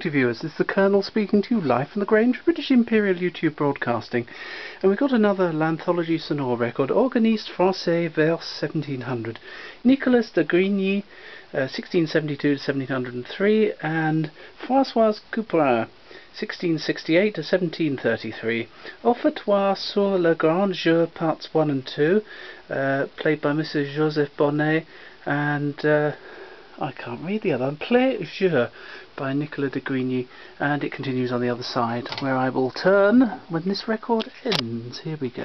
to viewers, this is the Colonel speaking to you live from the Grange, British Imperial YouTube Broadcasting. And we've got another L'Anthologie Sonore record, Organiste Français vers 1700. Nicolas de Grigny, uh, 1672 to 1703, and François Couperin, 1668 to 1733. Offertoire sur le grand jeu, parts 1 and 2, uh, played by Mr. Joseph Bonnet, and uh, I can't read the other one, Jeu by Nicolas de Grigny, and it continues on the other side, where I will turn when this record ends. Here we go.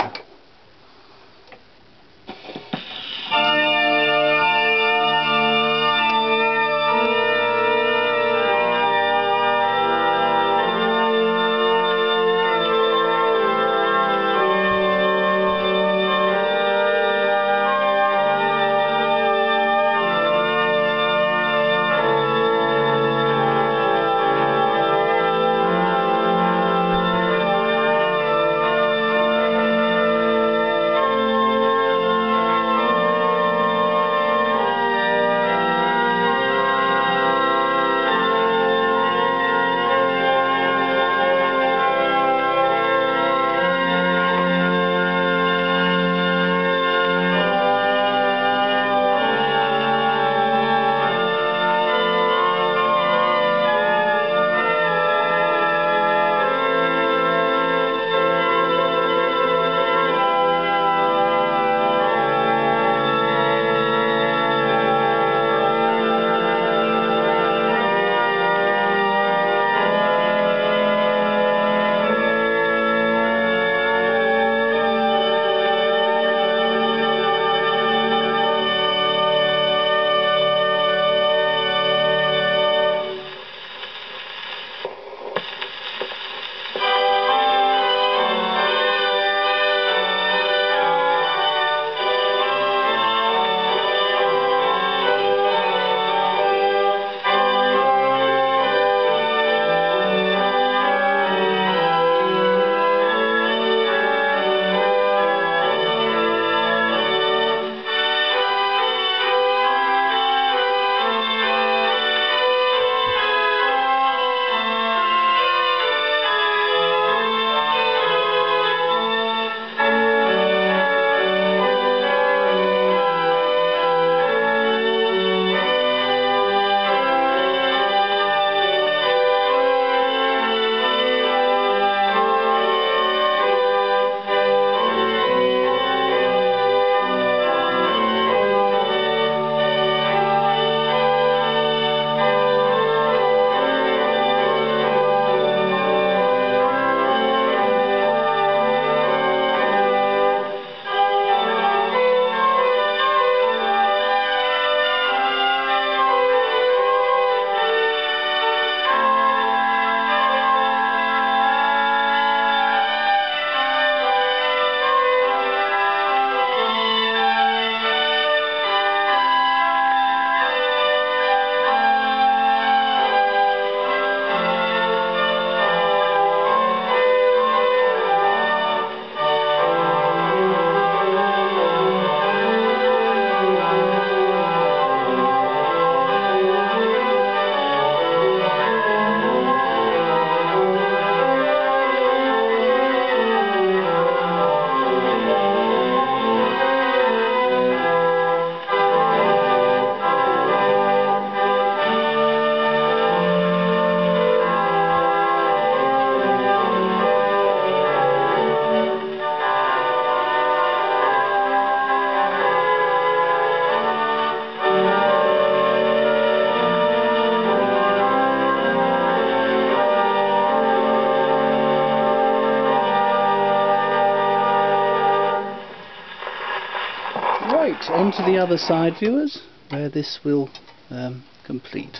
Right, on to the other side, viewers, where this will um, complete.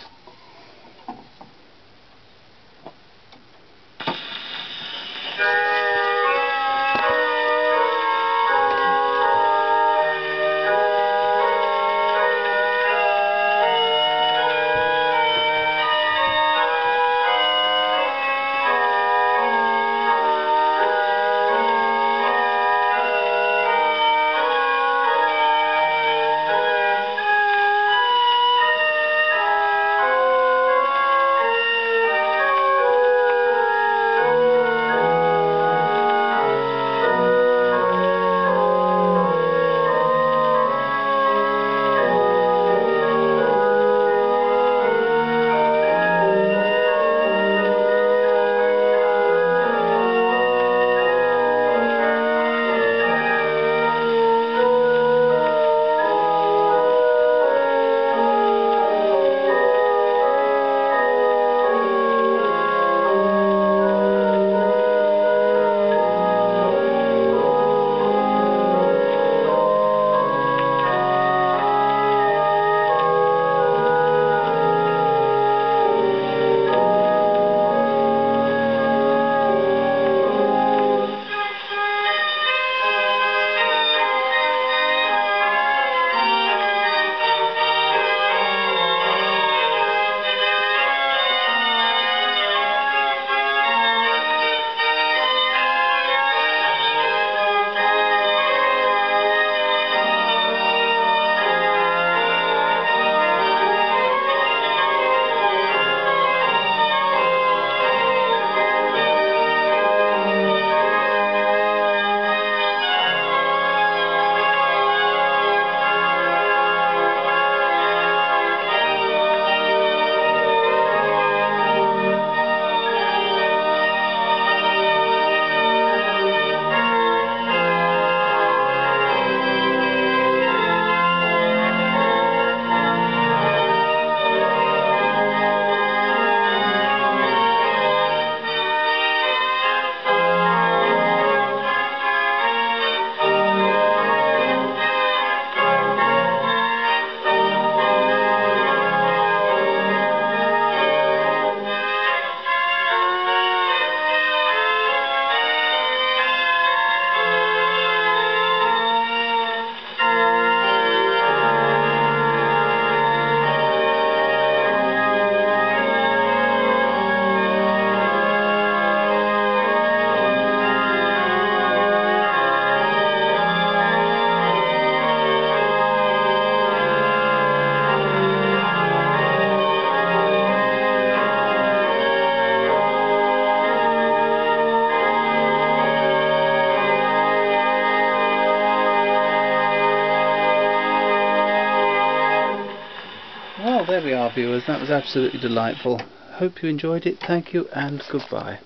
There we are viewers, that was absolutely delightful. Hope you enjoyed it, thank you and goodbye.